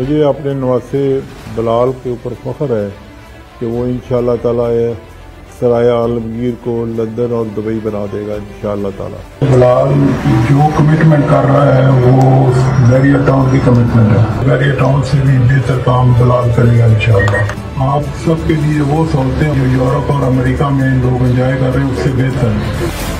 मुझे अपने नवासे बलाल के ऊपर फख्र है कि वो इन ताला सराया आलमगीर को लंदन और दुबई बना देगा इन ताला। बलाल जो कमिटमेंट कर रहा है, वो बैरिया टाउन की कमिटमेंट है। बैरिया टाउन से भी बेहतर काम बलाल करेगा इन आप सबके लिए वो सोचते हैं जो यूरोप और अमेरिका में लोग एंजॉय कर रहे हैं, उससे बेहतर है।